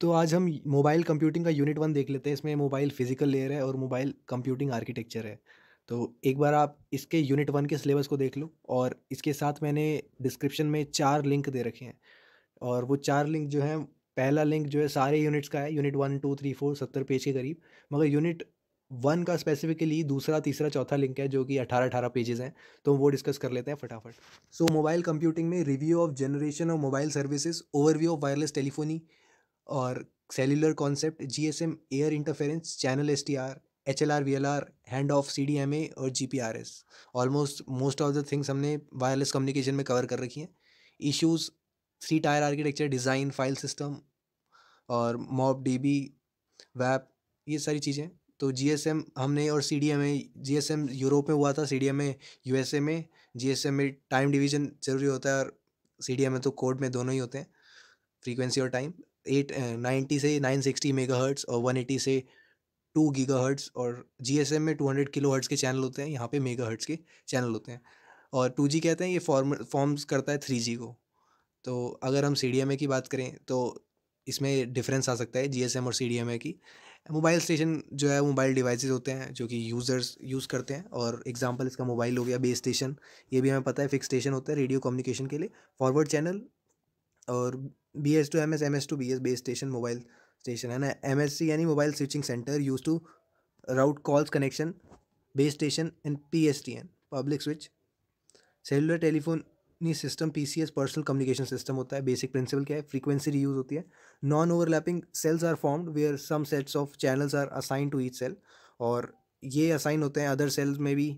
तो आज हम मोबाइल कंप्यूटिंग का यूनिट वन देख लेते हैं। इसमें मोबाइल फ़िज़िकल लेयर है और मोबाइल कंप्यूटिंग आर्किटेक्चर है। तो एक बार आप इसके यूनिट वन के सिलेबस को देख लो और इसके साथ मैंने डिस्क्रिप्शन में चार लिंक दे रखे हैं। और वो चार लिंक जो हैं, पहला लिंक जो है सारे यूनिट्स का है, unit one, two, three, four, सत्तर पेज के करीब। मगर यूनिट वन का स्पेसिफिकली दूसरा, तीसरा, चौथा लिंक है जो कि अठारह अठारह पेजेस हैं। तो वो डिस्कस कर लेते हैं फटाफट। सो मोबाइल कंप्यूटिंग में review of generation of mobile services overview of wireless telephony और cellular concept G S M air interference channel S T R H L R V L R hand off C D M A और G P R S almost most of the things हमने wireless communication में cover कर रखी हैं। Issues three tier architecture design file system और mob D B वैप ये सारी चीज़ें। तो जी एस एम हमने और C D M A G S M Europe में हुआ था C D M A U S A में। जी एस एम में टाइम डिवीज़न ज़रूरी होता है और सी डी एम ए तो कोड में दोनों ही होते हैं फ्रीक्वेंसी और टाइम एट नाइन्टी से नाइन सिक्सटी मेगा हर्ट्स और वन एटी से टू गीगा हर्ट्स और जी एस एम में टू हंड्रेड किलो हर्ट्स के चैनल होते हैं, यहाँ पे मेगा हर्ट्स के चैनल होते हैं। और टू जी कहते हैं, ये फॉर्म, फॉर्म्स करता है थ्री जी को। तो अगर हम सी डी एम ए की बात करें तो इसमें डिफरेंस आ सकता है जी एस एम और सी डी एम ए की। मोबाइल स्टेशन जो है मोबाइल डिवाइसेस होते हैं, जो कि यूज़र्स यूज़ करते हैं। और एग्जांपल इसका मोबाइल हो गया, बेस स्टेशन। ये भी हमें पता है, फिक्स स्टेशन होता है रेडियो कम्युनिकेशन के लिए। फॉरवर्ड चैनल और B S to M S M S to B S base station mobile station है ना? एम एस सी यानी mobile switching centre use to route calls connection base station and P S T N public switch cellular telephony system P C S personal communication system होता है। Basic principle क्या है? Frequency reuse होती है। Non overlapping cells are formed where some sets of channels are assign to each cell और ये assign होते हैं अदर सेल्स में भी।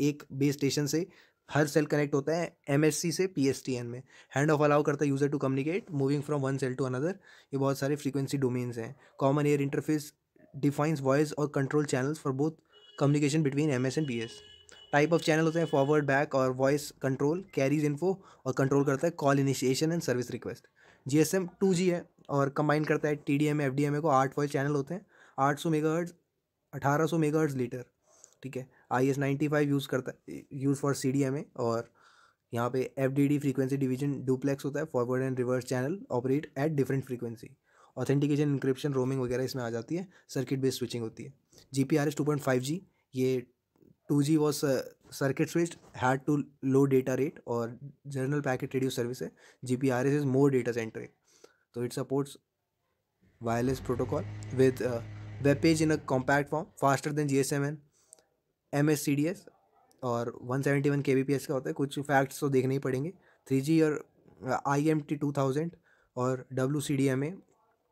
एक बेस स्टेशन से हर सेल कनेक्ट होता है एम से PSTN में। हैंड ऑफ़ अलाउ करता है user to communicate moving from one cell to another ये बहुत सारे फ्रीक्वेंसी डोमेन्स हैं। Common air interface defines voice और control channels for both communication between M S and P S type of channel होते हैं forward back और voice control carries info और control करता है call initiation and service request G S M two G है और combine करता है T D M F D M A को आठ वॉइस चैनल होते हैं। आठ सौ मेगा हर्ट्स अठारह सौ मेगा हर्ट्स लीटर ठीक है? I S ninety five use करता है use for C D M A और यहाँ पे F D D frequency division duplex होता है forward and reverse channel operate at different frequency authentication encryption roaming वगैरह इसमें आ जाती है सर्किट बेस्ड स्विचिंग होती है। G P R S two point five G ये two G was circuit switch had too low data rate और general packet radio service है G P R S is more data centre तो it supports wireless protocol with web page in a compact form faster than G S M N M S C D S और one seventy one k B P S का होता है, कुछ facts तो देखने ही पड़ेंगे। थ्री जी और I M T two thousand और W C D M A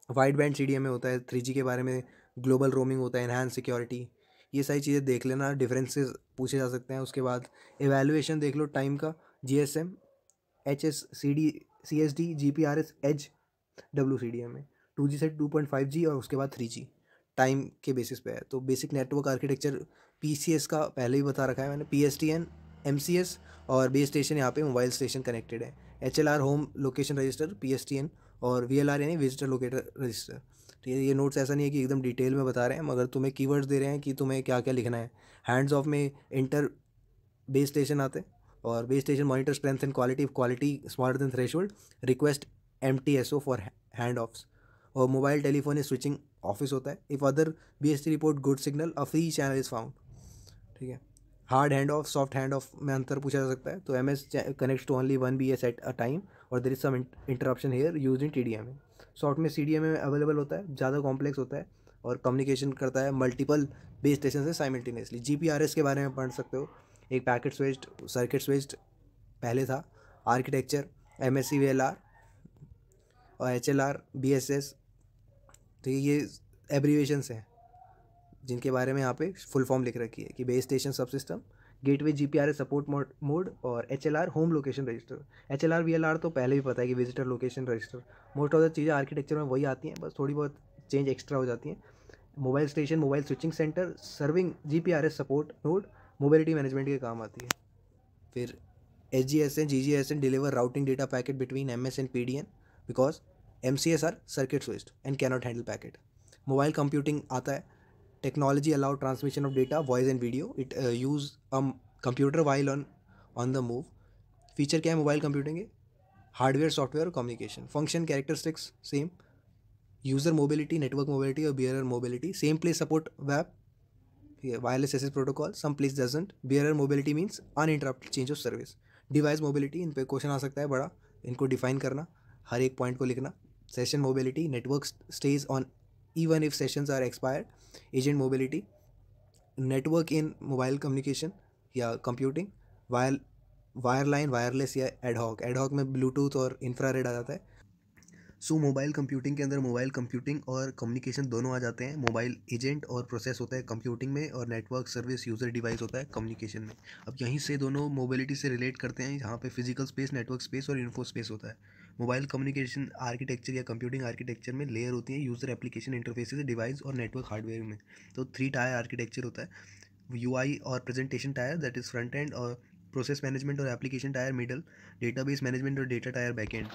wide band C D M A होता है थ्री जी के बारे में ग्लोबल रोमिंग होता है इनहांस सिक्योरिटी ये सारी चीज़ें देख लेना डिफरेंसेस पूछे जा सकते हैं। उसके बाद एवेलुएशन देख लो टाइम का G S M H S C D C S D G P R S H W C D M A two G से टू पॉइंट फाइव जी और उसके बाद थ्री जी टाइम के basis पे है। तो basic network architecture S का पहले ही बता रखा है मैंने P S T N M C S और बेस स्टेशन यहाँ पे मोबाइल स्टेशन कनेक्टेड है। H L R home location register P S T N और वी एल आर यानी विजिटर लोकेटर रजिस्टर तो ये ये नोट्स ऐसा नहीं है कि एकदम डिटेल में बता रहे हैं, मगर तुम्हें कीवर्ड्स दे रहे हैं कि तुम्हें क्या क्या लिखना है। हैंड्स ऑफ़ में इंटर बेस स्टेशन आते हैं और base station monitor strength and quality quality smaller than thresh request M T S O for hand offs और मोबाइल टेलीफोन स्विचिंग ऑफ़िस होता है। If other B S T report good signal a free channel is found ठीक है? Hard hand off soft hand off में अंतर पूछा जा सकता है। तो M S connect to only one B S at a time और there is some interruption here use in T D M A soft में C D M A available होता है, ज़्यादा कॉम्प्लेक्स होता है और कम्युनिकेशन करता है मल्टीपल बेस स्टेशन से simultaneously G P R S के बारे में पढ़ सकते हो। एक पैकेट स्विच्ड सर्किट स्विच्ड पहले था। Architecture M S C V L R और H L R B S S तो ये एब्रीवेशंस हैं। जिनके बारे में यहाँ पे फुल फॉर्म लिख रखी है कि base station sub system gateway G P R support mode और H L R home location register H L R V L R तो पहले भी पता है कि visitor location register most of the चीज़ें आर्किटेक्चर में वही आती हैं, बस थोड़ी बहुत चेंज एक्स्ट्रा हो जाती हैं। Mobile station mobile switching centre serving G P R S support node mobility management के काम आती है। फिर H G S N G G S N deliver routing data packet between M S and P D N because M C S R circuit switched and cannot handle packet mobile computing आता है technology allow transmission of data voice and video it uh, use a um, computer while on on the move feature क्या है mobile computing के hardware software और communication function characteristics same mobility network mobility or bearer mobility same place support web yeah, wireless access protocol some place doesn't bearer mobility means uninterrupted change of service device mobility इन पे question आ सकता है बड़ा इनको define करना हर एक point को लिखना session mobility network stage on even if sessions are expired agent mobility, network in mobile communication या computing, wire wire line wireless या एडहॉक एडहॉक में ब्लूटूथ और इंफ्रारेड आ जाता है। सो मोबाइल कंप्यूटिंग के अंदर मोबाइल कंप्यूटिंग और कम्युनिकेशन दोनों आ जाते हैं। मोबाइल एजेंट और प्रोसेस होता है कंप्यूटिंग में और नेटवर्क सर्विस यूज़र डिवाइस होता है कम्युनिकेशन में। अब यहीं से दोनों मोबिलिटी से रिलेट करते हैं। जहाँ पे फ़िज़िकल स्पेस नेटवर्क स्पेस और इन्फो स्पेस होता है। मोबाइल कम्युनिकेशन आर्किटेक्चर या कंप्यूटिंग आर्किटेक्चर में लेयर होती है यूज़र एप्लीकेशन इंटरफेसेस डिवाइस और नेटवर्क हार्डवेयर में। तो थ्री टायर आर्किटेक्चर होता है। यूआई और presentation tier that is front end और प्रोसेस मैनेजमेंट और application tier middle database management और डेटा टायर बैक एंड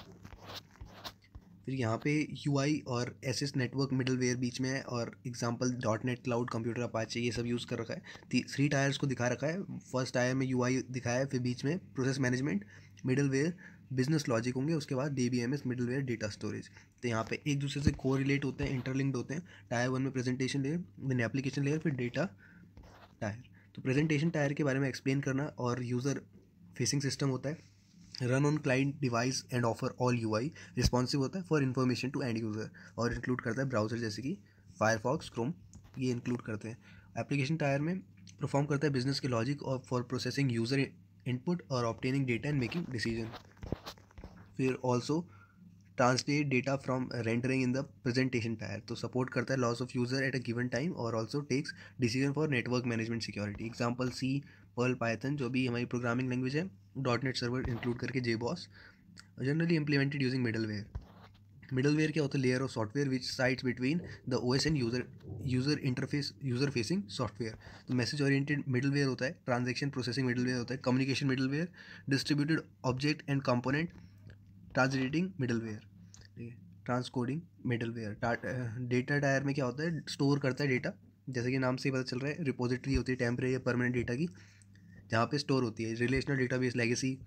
फिर यहाँ पे यूआई और S S network middleware बीच में है और example dot net cloud computer Apache ये सब यूज़ कर रखा है। थ्री टायर्स को दिखा रखा है। फ़र्स्ट टायर में यूआई दिखाया है, फिर बीच में process management middleware business logic होंगे, उसके बाद D B M S middleware data storage तो यहाँ पे एक दूसरे से को रिलेट होते हैं इंटरलिंक्ड होते हैं. टायर वन में presentation layer then application layer फिर डेटा टायर तो प्रेजेंटेशन टायर के बारे में एक्सप्लेन करना और यूज़र फेसिंग सिस्टम होता है. Run on client device and offer all U I responsive होता है for information to end user और इंक्लूड करता है ब्राउज़र जैसे कि फायरफॉक्स क्रोम ये इंक्लूड करते हैं. एप्लीकेशन टायर में परफॉर्म करता है बिज़नेस के लॉजिक और फॉर प्रोसेसिंग यूज़र इनपुट और obtaining data and making decision फिर also translate data from rendering in the presentation tier तो सपोर्ट करता है lots of user at a given time और also takes decision for network management security example C Perl Python जो भी हमारी programming language है dot net server include करके J Boss generally implemented using middleware ware क्या होता है? Layer of software which sites between the O S and user user interface user facing software तो message oriented middleware होता है transaction processing middleware होता है communication middleware distributed object and component translating middleware ठीक है? Transcoding middleware data tier में क्या होता है? स्टोर करता है डेटा जैसे कि नाम से ही पता चल रहा है रिपोजिटरी होती है टेम्परेरी या परमानेंट डेटा की, जहाँ पे स्टोर होती है। Relational database legacy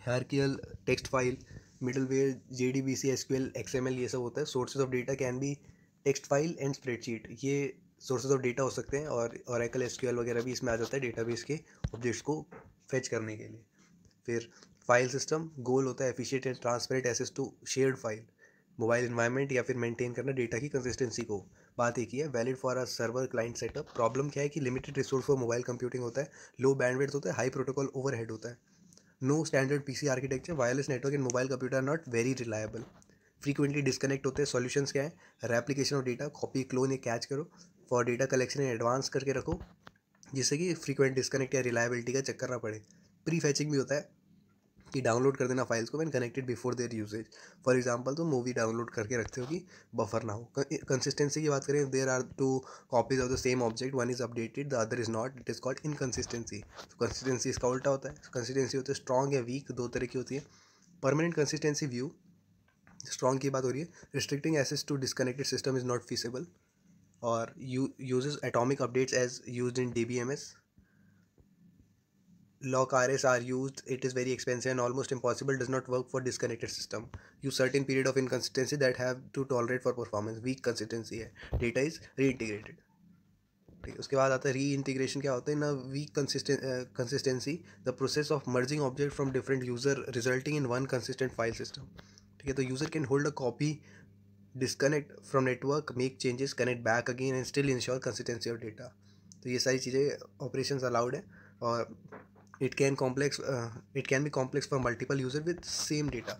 hierarchical text file middleware J D B C S Q L X M L ये सब होता है। Sources of data can be text file and spreadsheet ये सोर्सेज ऑफ़ डेटा हो सकते हैं और ऑरेकल एस क्यू एल वगैरह भी इसमें आ जाता है डेटाबेस के ऑब्जेक्ट्स को फेच करने के लिए। फिर फ़ाइल सिस्टम गोल होता है efficient and transparent access to shared file mobile environment या फिर मेंटेन करना डेटा की कंसिस्टेंसी को। बात एक ही है valid for a server client setup problem क्या है कि limited resource for mobile computing होता है। लो बैंडविड्थ होता है हाई प्रोटोकॉल ओवरहेड होता है। No standard PC architecture wireless network and mobile computer are not very reliable frequently disconnect होते हैं सॉल्यूशंस क्या है? Replication of data copy clone या कैच करो। फॉर डेटा कलेक्शन एडवांस करके रखो, जिससे कि फ्रीक्वेंट डिस्कनेक्ट या रिलायबिलिटी का चक्कर ना पड़े। प्री फैचिंग भी होता है। कि डाउनलोड कर देना फाइल्स को when connected before their usage for example तो मूवी डाउनलोड करके रखते हो कि बफर ना हो। कंसिस्टेंसी की बात करें there are two copies of the same object one is updated the other is not it is called inconsistency तो कंसिस्टेंसी इसका उल्टा होता है। कंसिस्टेंसी होती है स्ट्रॉन्ग या वीक दो तरह की होती है। परमानेंट कंसिस्टेंसी व्यू स्ट्रॉन्ग की बात हो रही है। Restricting access to disconnected system is not feasible और usage atomic updates as use in D B M S lock RS are used, it is very expensive and almost impossible, does not work for disconnected system. Use certain period of inconsistency that have to tolerate for performance. Weak consistency है. Data is reintegrated. ठीक उसके बाद आता है री integration क्या होता है ना weak consistency the process of merging object from different user resulting in one consistent file system ठीक है तो user can hold a copy disconnect from network make changes connect back again and still ensure consistency of data तो ये सारी चीज़ें operation allowed है और can complex uh, it can be complex for multiple user with same data.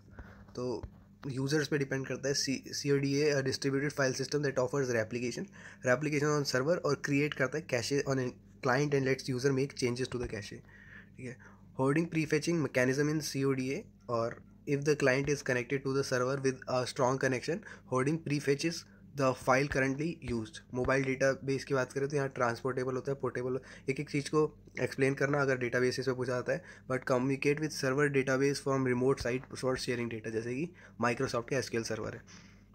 तो users पे depend करता है C C O D A distributed file system that offers replication replication on server और create करता है cache on client and let's user make changes to the cache ठीक है? Hoarding prefetching mechanism in C O D A और if the client is connected to the server with a strong connection holding prefetches the file currently use mobile database की बात करें तो यहाँ transportable होता है पोर्टेबल एक एक चीज़ को एक्सप्लेन करना अगर डेटा बेसिस पे पूछा जाता है but communicate with server data base from remote site for sharing data जैसे कि माइक्रोसॉफ्ट का एसक्यूएल सर्वर है।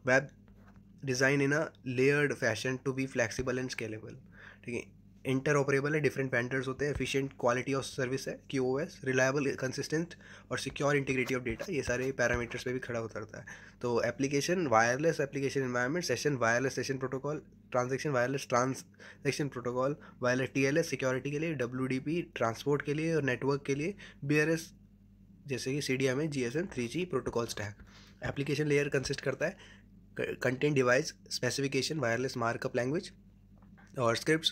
Web design in a layered fashion to be flexible and scalable ठीक है? इंटर ऑपरेबल है डिफरेंट वेंडर्स होते हैं एफिशिएंट क्वालिटी ऑफ़ सर्विस है Q O S reliable consistent और सिक्योर इंटीग्रिटी ऑफ़ डेटा ये सारे पैरामीटर्स पे भी खड़ा उतरता है। तो application wireless application environment session wireless session protocol transaction wireless transaction protocol wireless T L S security के लिए डब्ल्यू डी पी ट्रांसपोर्ट के लिए और नेटवर्क के लिए बी आर एस जैसे कि C D M A G S M three G protocol stack application layer consist करता है content device, specification, wireless markup language और स्क्रिप्ट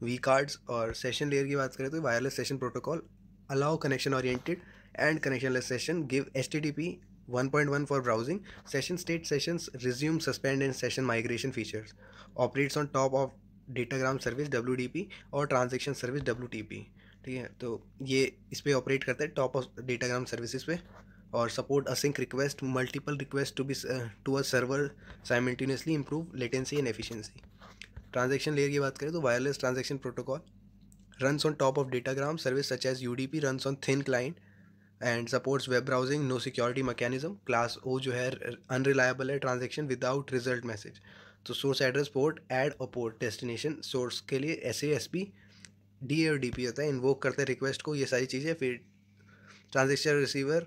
वी कार्ड्स और सेशन लेयर की बात करें तो wireless session protocol, allow connection oriented and connectionless session, give S T T P one point one for browsing session state session resume suspend and session migration features operates on top of datagram service W D P और transaction service W T P ठीक है? तो ये इस पर operate करता है top of datagram service पे. और support async request multiple request to be to a server simultaneously improve latency and efficiency transaction layer की बात करें तो wireless transaction protocol runs on top of datagram service such as U D P runs on thin client and supports web browsing no security mechanism class O जो है unreliable है transaction without result message तो source address port add और port destination source के लिए S A S P D और D P होता है इन्वोक करते हैं रिक्वेस्ट को, ये सारी चीज़ें, फिर ट्रांजेक्शन रिसीवर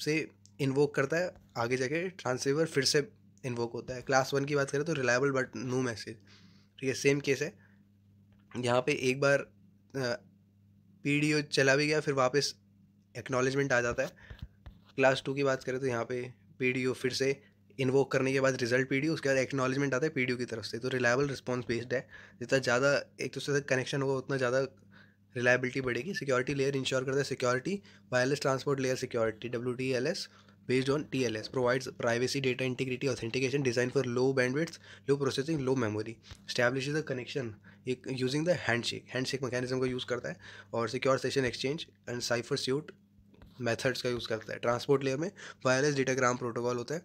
से इन्वोक करता है, आगे जाके ट्रांससीवर फिर से इन्वोक होता है। क्लास वन की बात करें तो रिलायबल बट नो मैसेज ठीक है सेम केस है। यहाँ पे एक बार पी डी ओ चला भी गया, फिर वापस एक्नोलेजमेंट आ जाता है। क्लास टू की बात करें तो यहाँ पे पीडीओ फिर से इन्वोक करने के बाद रिज़ल्ट पी उसके बाद एक्नॉलेजमेंट आता है पीडीओ की तरफ़ से। तो रिलायबल रिस्पॉन्स बेस्ड है। जितना ज़्यादा एक दूसरे से कनेक्शन होगा, उतना ज़्यादा रिलायबिलिटी बढ़ेगी। सिक्योरिटी लेयर इंश्योर करता है security wireless transport layer security W based on T L S provides privacy data integrity authentication design for low bandwidth low processing low memory establish the connection एक using the handshake handshake mechanism को use करता है। और secure session exchange and cipher suite methods का use करता है। Transport layer में wireless datagram protocol होता है।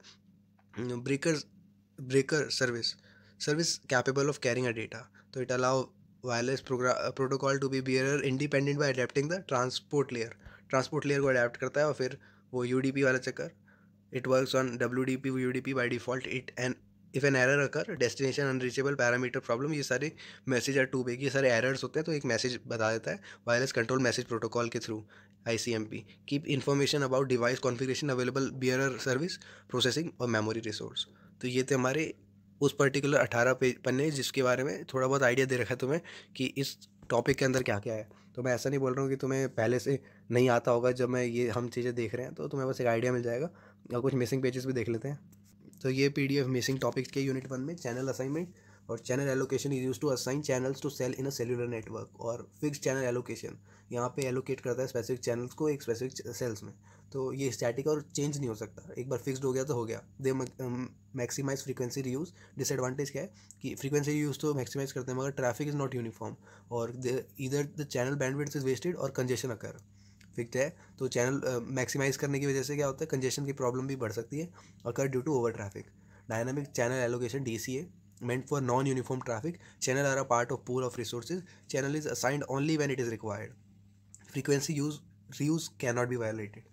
Breaker breaker service service capable of carrying a data. तो it allow wireless program protocol to be bearer independent by adapting the transport layer. Transport layer को adapt करता है और फिर वो यू वाला चक्कर, it work on W D P U D P by default it and if an error occur destination unreachable parameter problem ये सारे मैसेज आर टू बे ये सारे एरर्स होते हैं तो एक मैसेज बता देता है, वायरलेस कंट्रोल मैसेज प्रोटोकॉल के through P keep information about device configuration available bearer service processing और मेमोरी रिसोर्स तो ये थे हमारे उस पर्टिकुलर अठारह पेज पन्ने जिसके बारे में थोड़ा बहुत आइडिया दे रखा है तुम्हें कि इस टॉपिक के अंदर क्या क्या है। तो मैं ऐसा नहीं बोल रहा हूँ कि तुम्हें पहले से नहीं आता होगा जब मैं ये, हम चीज़ें देख रहे हैं तो तुम्हें बस एक आइडिया मिल जाएगा और कुछ मिसिंग पेजेस भी देख लेते हैं। तो ये P D F missing topics के यूनिट वन में चैनल असाइनमेंट और channel allocation is use to assign channels to cell in a cellular network और फिक्स चैनल एलोकेशन यहाँ पे एलोकेट करता है स्पेसिफिक चैनल्स को एक स्पेसिफिक सेल्स में। तो ये स्टैटिक और चेंज नहीं हो सकता। एक बार फिक्स्ड हो गया तो हो गया। They maximize frequency reuse disadvantage क्या है? कि फ्रीक्वेंसी यूज़ तो मैक्सिमाइज करते हैं, मगर ट्रैफ़िक इज़ नॉट यूनिफॉर्म और इधर the channel bandwidth is wasted और कंजेशन अकर फिक्स है। तो चैनल मैक्सिमाइज करने की वजह से क्या होता है? कंजेशन की प्रॉब्लम भी बढ़ सकती है occur due to over traffic dynamic channel allocation D C A meant for non-uniform traffic channel are a part of pool of resources channel is assigned only when it is required frequency use reuse cannot be violated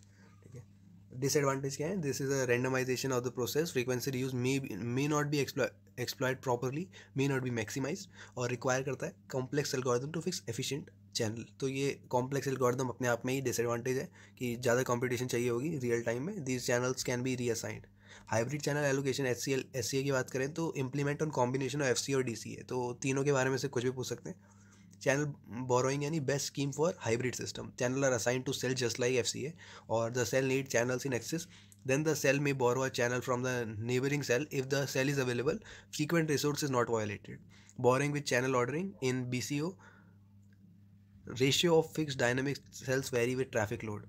disadvantage क्या है is a randomization of the process frequency reuse may may not be exploit exploit properly may not be maximized और require करता है complex algorithm to fix efficient channel तो ये complex algorithm अपने आप में ही डिसएडवांटेज है कि ज़्यादा कंपटीशन चाहिए होगी रियल टाइम में these channels can be reassigned hybrid channel allocation S C L S C A की बात करें तो implement on combination of F C और डी सी ए तो तीनों के बारे में से कुछ भी पूछ सकते हैं। चैनल बोरोइंग यानी best scheme for hybrid system channel are assign to cell just like F C A और the cell need channels in excess then the cell may borrow a channel from the neighbouring cell if the cell is available frequent resource is not violated borrowing with channel ordering in B C O ratio of fix dynamic cells vary with traffic load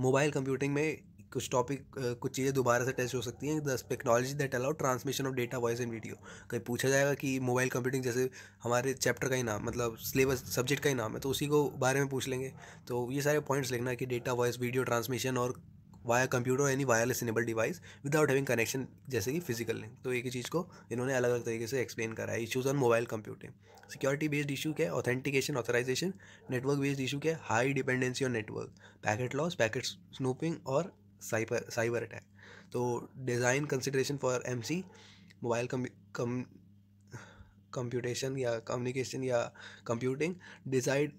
mobile computing में कुछ topic कुछ चीज़ें दोबारा से test हो सकती हैं। दस technology that allow transmission of data voice and video कहीं पूछा जाएगा कि मोबाइल कंप्यूटिंग जैसे हमारे चैप्टर का ही नाम मतलब सिलेबस सब्जेक्ट का ही नाम है तो उसी को बारे में पूछ लेंगे। तो ये सारे पॉइंट्स लिखना कि डेटा वॉइस वीडियो ट्रांसमिशन और via computer any wireless enable device without having connection जैसे कि फ़िज़िकल लिंक तो एक ही चीज़ को इन्होंने अलग अलग तरीके से एक्सप्लेन करा है। Issues on mobile computing security based issue क्या है? Authentication authorization network based issue क्या है? High dependency on network packet loss packet snooping और साइबर साइबर अटैक तो design consideration for M C mobile come computation या communication या computing decide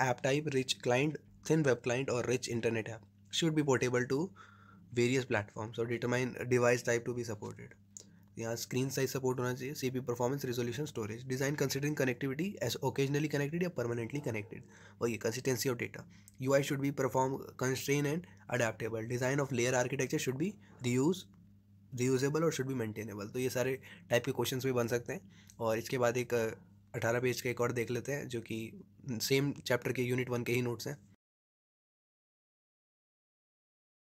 app type rich client thin web client और rich internet app should be portable to various platforms और determine device type to be supported यहाँ screen size support होना चाहिए C P performance resolution storage design considering connectivity as occasionally connected या permanently connected और ये consistency of data U I should be perform constrain and adaptable design of layer architecture should be reuse reusable और should be maintainable तो ये सारे type के question भी बन सकते हैं। और इसके बाद एक, अठारह पेज का एक और देख लेते हैं, जो कि सेम चैप्टर के यूनिट वन के ही नोट्स हैं।